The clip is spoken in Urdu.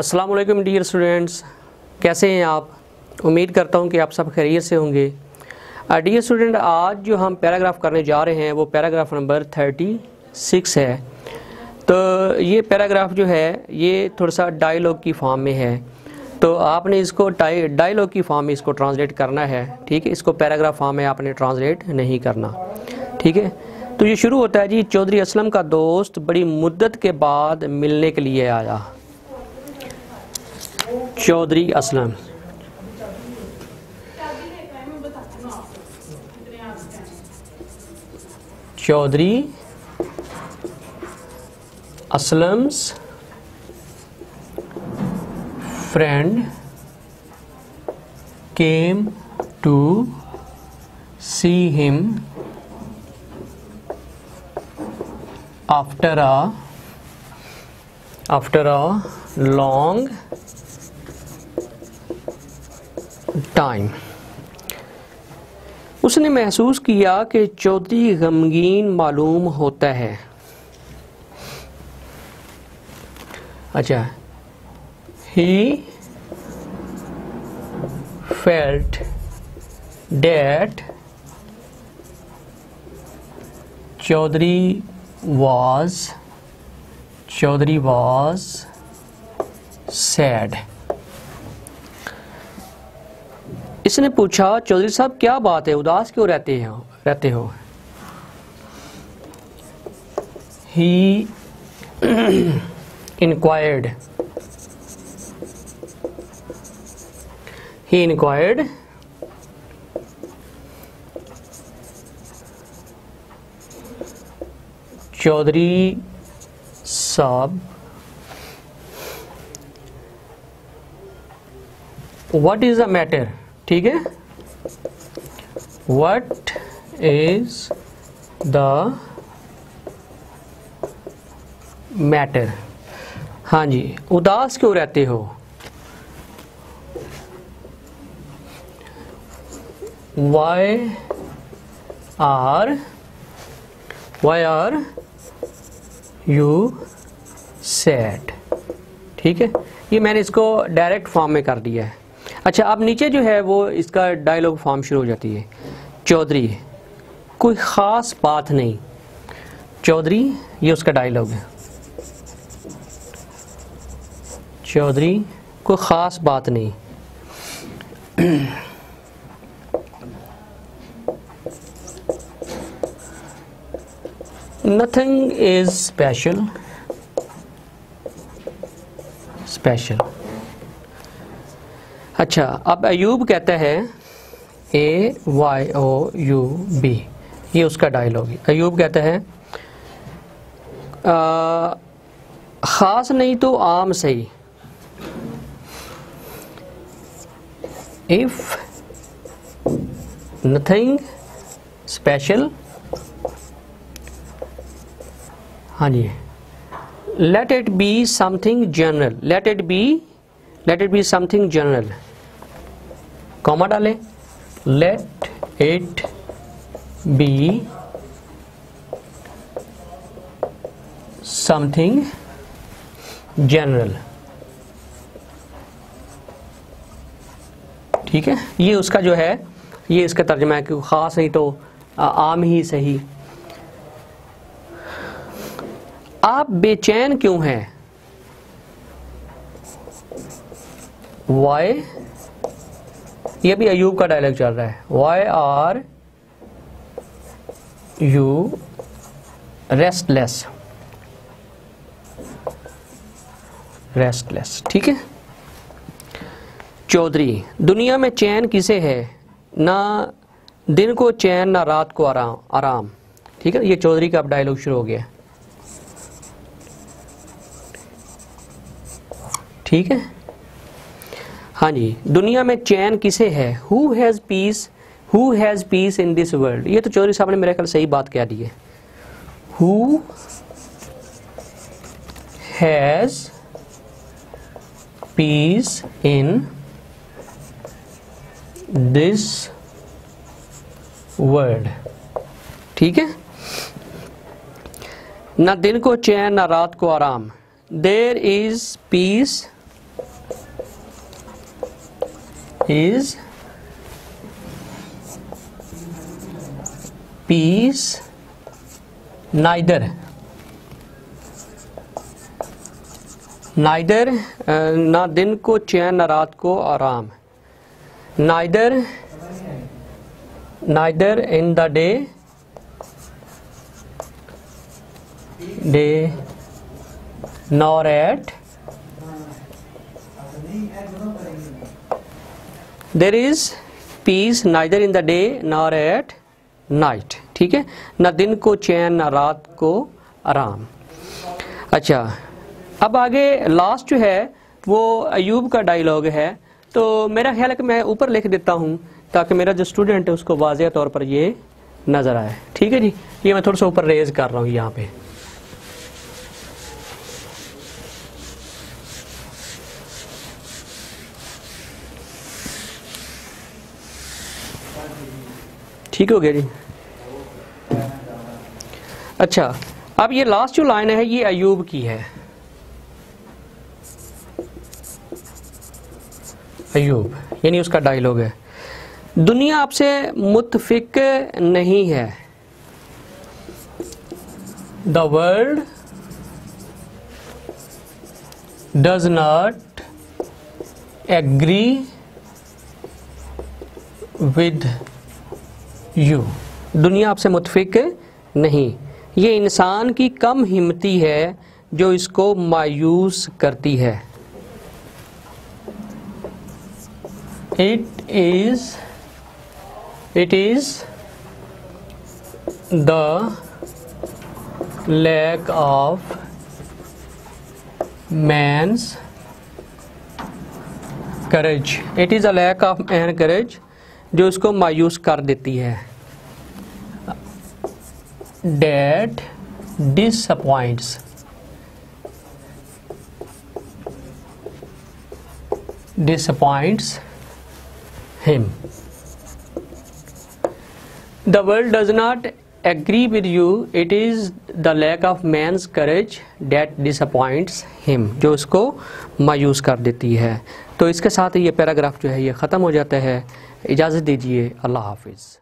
السلام علیکم ڈیئر اسٹوڈینٹس کیسے ہیں آپ؟ امید کرتا ہوں کہ آپ سب خیریت سے ہوں گے۔ ڈیئر اسٹوڈنٹ آج جو ہم پیراگراف کرنے جا رہے ہیں، وہ پیراگراف نمبر تھرٹی سکس ہے۔ تو یہ پیراگراف جو ہے، یہ تھوڑا سا ڈائیلاگ کی فارم میں ہے۔ تو آپ نے اس کو ڈائیلاگ کی فارم میں اس کو ٹرانسلیٹ کرنا ہے، ٹھیک ہے؟ اس کو پیراگراف فارم میں آپ نے ٹرانسلیٹ نہیں کرنا، ٹھیک ہے؟ تو یہ شروع ہوتا ہے جی چودھری اسلم کا دوست بڑی مدت کے بعد ملنے کے لیے آیا۔ Chaudhry Islam Chaudhry Aslam's friend came to see him after a after a long time. اس نے محسوس کیا کہ چودھری غمگین معلوم ہوتا ہے۔ اچھا۔ He felt that Chaudhry was Chaudhry was sad اس نے پوچھا، چودھری صاحب، کیا بات ہے؟ اداس کیوں رہتے ہو؟ رہتے ہو؟ ہی انکوائرڈ ہی انکوائرڈ چودھری صاحب واٹ از دا میٹر ٹھیک ہے؟ وٹ از دا میٹر ہاں جی اداس کیوں رہتے ہو؟ Why are why are you sad ٹھیک ہے؟ یہ میں نے اس کو ڈائریکٹ فارم میں کر دیا ہے۔ اچھا اب نیچے جو ہے وہ اس کا ڈائلاگ فارم شروع ہو جاتی ہے۔ چودھری، کوئی خاص بات نہیں۔ چودھری، یہ اس کا ڈائلاگ ہے۔ چودھری، کوئی خاص بات نہیں۔ نتھنگ از اسپیشل اسپیشل اچھا اب ایوب کہتا ہے A Y O U B, یہ اس کا ڈائلاگ ہے۔ ایوب کہتا ہے خاص نہیں تو عام صحیح۔ If nothing special ہاں جی let it be something general let it be let it be something general comma ڈالیں let it be something general ٹھیک ہے یہ اس کا جو ہے یہ اس کا ترجمہ ہے کہ خاص نہیں تو عام ہی صحیح آپ بے چین کیوں ہیں وائی یہ بھی ایوب کا ڈائلیگ چل رہا ہے۔ Why are you restless restless ٹھیک ہے؟ چودھری، دنیا میں چین کسے ہے؟ نہ دن کو چین، نہ رات کو آرام آرام۔ ٹھیک ہے؟ یہ چودھری کا اب ڈائلوگ شروع ہو گیا۔ ٹھیک ہے؟ ہاں جی دنیا میں چین کسے ہے؟ Who has peace who has peace in this world یہ تو چودھری صاحب نے میرے خیال صحیح بات کہہ دی ہے۔ Who has peace in this word ٹھیک ہے؟ نہ دن کو چین، نہ رات کو آرام۔ دیر is piece is peace neither neither نہ دن کو چین نہ رات کو آرام neither neither in the day day nor at there is peace neither in the day nor at night. ٹھیک ہے نہ دن کو چین نہ رات کو آرام اچھا اب آگے لاسٹ جو ہے وہ ایوب کا ڈائیلاگ ہے تو میرا خیال ہے کہ میں اوپر لکھ دیتا ہوں تاکہ میرا جو اسٹوڈنٹ ہے اس کو واضح طور پر یہ نظر آئے ٹھیک ہے جی یہ میں تھوڑا سا اوپر ریز کر رہا ہوں یہاں پہ ٹھیک ہو گیا جی؟ اچھا اب یہ لاسٹ جو لائن ہے، یہ ایوب کی ہے۔ ایوب یعنی اس کا ڈائلوگ ہے۔ دنیا آپ سے متفق نہیں ہے۔ The world does not agree with you. دنیا آپ سے متفق نہیں۔ یہ انسان کی کم ہمتی ہے جو اس کو مایوس کرتی ہے۔ It is it is the lack of men's courage it is a lack of men courage جو اس کو مایوس کر دیتی ہے۔ That dish appoints disappoints him the world does not agree with you it is the lack of men's courage that disappoints him جو اس کو مایوس کر دیتی ہے۔ تو اس کے ساتھ یہ پیراگراف جو ہے یہ ختم ہو جاتا ہے۔ اجازت دیجیے اللہ حافظ۔